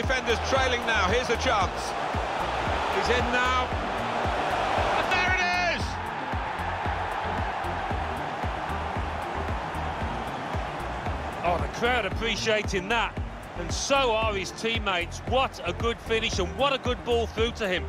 defenders trailing now. Here's a chance. He's in now. And there it is! Oh, the crowd appreciating that. And so are his teammates. What a good finish and what a good ball through to him.